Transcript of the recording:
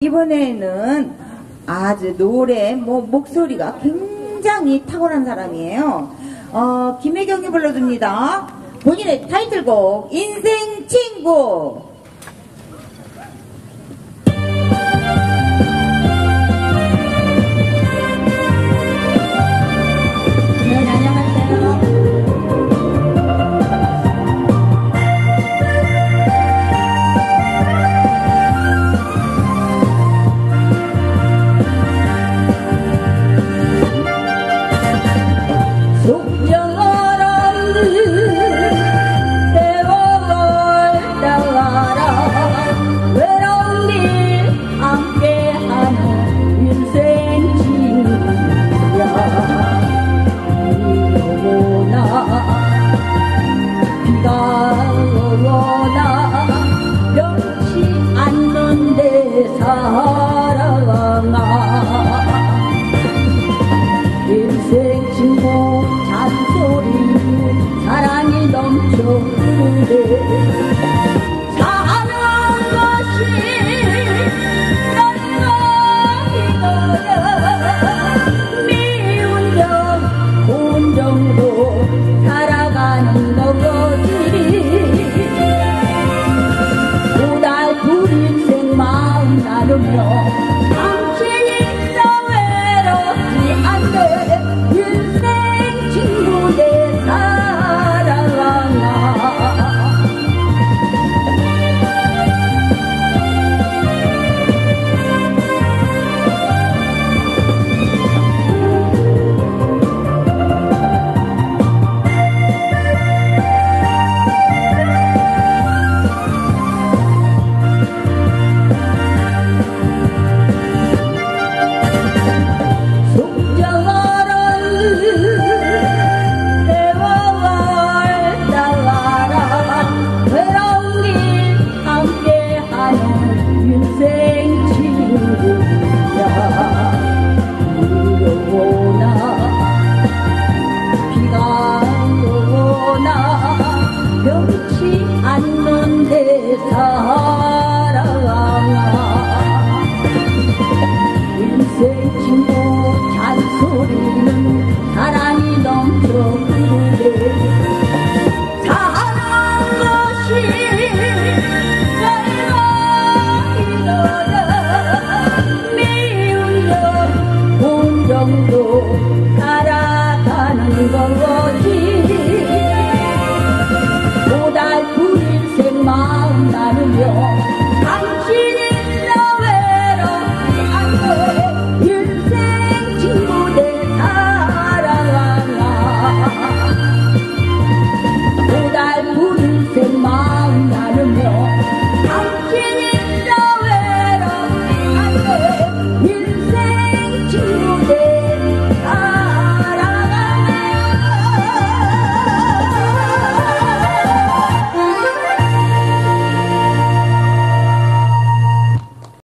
이번에는 아주 노래, 뭐, 목소리가 굉장히 탁월한 사람이에요. 어, 김혜경이 불러줍니다. 본인의 타이틀곡, 인생 친구. 내 사랑아 인생 친구 잔소리 사랑이 넘쳐 흐르 소리는 사랑이 넘쳐흐르게. 사랑 것이 내가 이노라 미운 여름 본정도 살아가는 거지. 고달픈 인생 마음 나누며